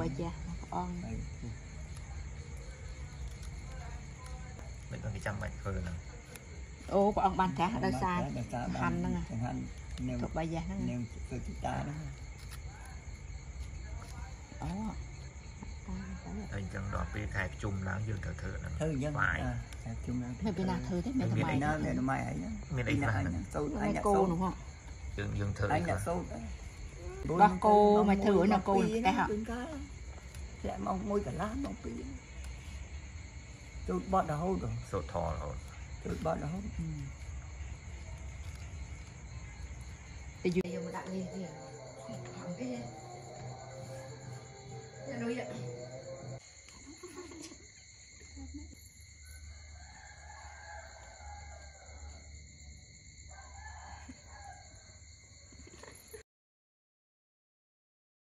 បើចាអងមិនគេចាំបាច់ធ្វើហ្នឹងអូព្រះអង្គបានត្រាស់ដោយសារហាន់ហ្នឹងហាន់នាងទុកបើយ៉ាហ្នឹងនាងទៅទីតាហ្នឹងអូហើយអញ្ចឹងដល់ពេលខែប្រជុំឡើងយើងត្រូវធ្វើហ្នឹងធ្វើអញ្ចឹងបាយតែជុំឡើងមិនពីណាធ្វើទេមានតែមានម៉ៃអីណាមានម៉ៃអីហ្នឹងមានអីខ្លះហ្នឹងសូត្រអញតែអ្នកគោសូត្រនោះហ៎យើងយើងធ្វើអអីញខ្លះអ្នកសូត្រ ដោះគោមកធ្វើឲ្យនៅគោតែហ่ะធ្លាក់មកមួយកន្លះមកពីរចូលបត់រហូ